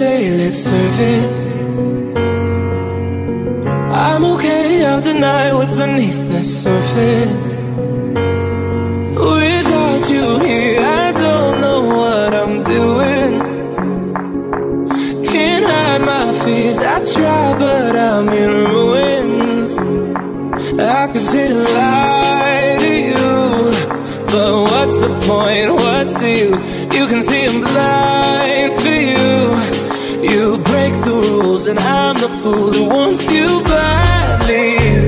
say lip service I'm okay, I'll deny what's beneath the surface? Without you here, I don't know what I'm doing. Can't hide my fears, I try but I'm in ruins. I can sit point, what's the use? You can see I'm blind for you You break the rules and I'm the fool who wants you badly